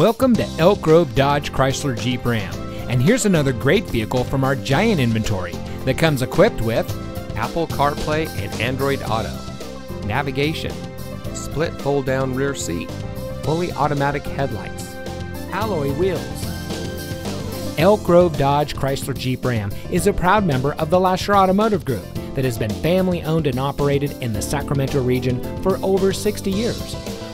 Welcome to Elk Grove Dodge Chrysler Jeep Ram. And here's another great vehicle from our giant inventory that comes equipped with Apple CarPlay and Android Auto, navigation, split fold down rear seat, fully automatic headlights, alloy wheels. Elk Grove Dodge Chrysler Jeep Ram is a proud member of the Lasher Automotive Group that has been family owned and operated in the Sacramento region for over 60 years.